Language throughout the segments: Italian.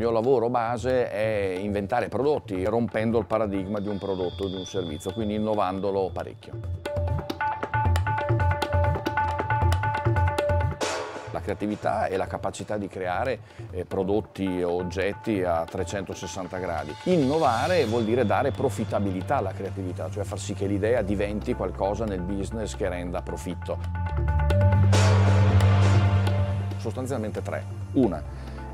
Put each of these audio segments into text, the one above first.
mio lavoro base è inventare prodotti, rompendo il paradigma di un prodotto di un servizio, quindi innovandolo parecchio. La creatività è la capacità di creare eh, prodotti o oggetti a 360 gradi. Innovare vuol dire dare profittabilità alla creatività, cioè far sì che l'idea diventi qualcosa nel business che renda profitto. Sostanzialmente tre. Una,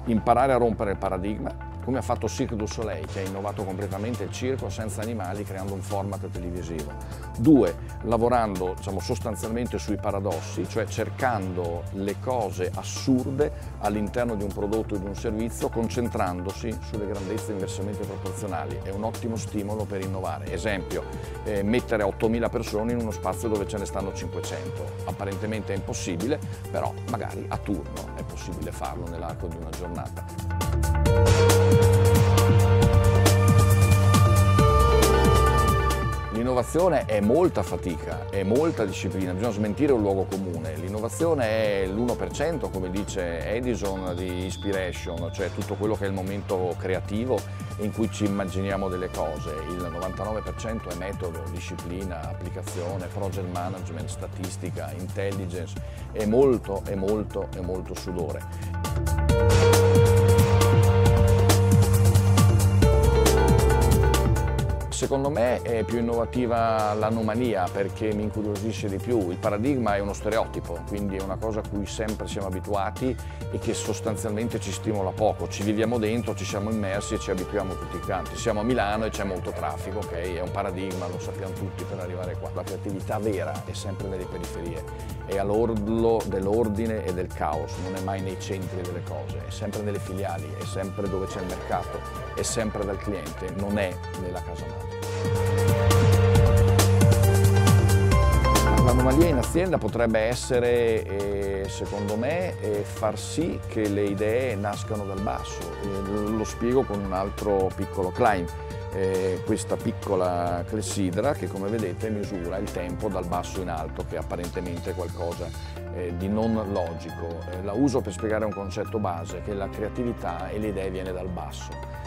imparare a rompere il paradigma, come ha fatto Cirque du Soleil che ha innovato completamente il circo senza animali creando un format televisivo. Due, lavorando diciamo, sostanzialmente sui paradossi, cioè cercando le cose assurde all'interno di un prodotto o di un servizio concentrandosi sulle grandezze inversamente proporzionali. È un ottimo stimolo per innovare. Esempio, eh, mettere 8.000 persone in uno spazio dove ce ne stanno 500. Apparentemente è impossibile, però magari a turno è possibile farlo nell'arco di una giornata. L'innovazione è molta fatica, è molta disciplina, bisogna smentire un luogo comune. L'innovazione è l'1%, come dice Edison, di inspiration, cioè tutto quello che è il momento creativo in cui ci immaginiamo delle cose. Il 99% è metodo, disciplina, applicazione, project management, statistica, intelligence, è molto, è molto, è molto sudore. Secondo me è più innovativa l'anomalia perché mi incuriosisce di più. Il paradigma è uno stereotipo, quindi è una cosa a cui sempre siamo abituati e che sostanzialmente ci stimola poco. Ci viviamo dentro, ci siamo immersi e ci abituiamo tutti quanti. Siamo a Milano e c'è molto traffico, ok? È un paradigma, lo sappiamo tutti per arrivare qua. La creatività vera è sempre nelle periferie, è all'orlo dell'ordine e del caos, non è mai nei centri delle cose, è sempre nelle filiali, è sempre dove c'è il mercato, è sempre dal cliente, non è nella casa madre. L'anomalia in azienda potrebbe essere, eh, secondo me, eh, far sì che le idee nascano dal basso. lo spiego con un altro piccolo claim. Eh, questa piccola clessidra che come vedete misura il tempo dal basso in alto che apparentemente è qualcosa di non logico. la uso per spiegare un concetto base che la creatività e le idee viene dal basso.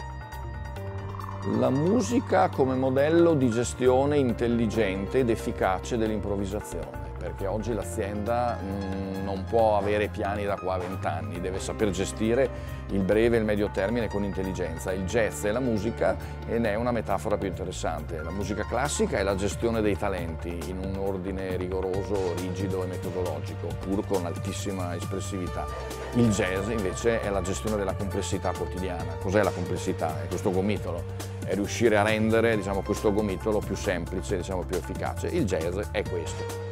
La musica come modello di gestione intelligente ed efficace dell'improvvisazione perché oggi l'azienda mm, non può avere piani da qua a vent'anni, deve saper gestire il breve e il medio termine con intelligenza. Il jazz è la musica e ne è una metafora più interessante. La musica classica è la gestione dei talenti in un ordine rigoroso, rigido e metodologico, pur con altissima espressività. Il jazz invece è la gestione della complessità quotidiana. Cos'è la complessità? È questo gomitolo, è riuscire a rendere diciamo, questo gomitolo più semplice, diciamo, più efficace. Il jazz è questo.